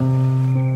Mm-hmm.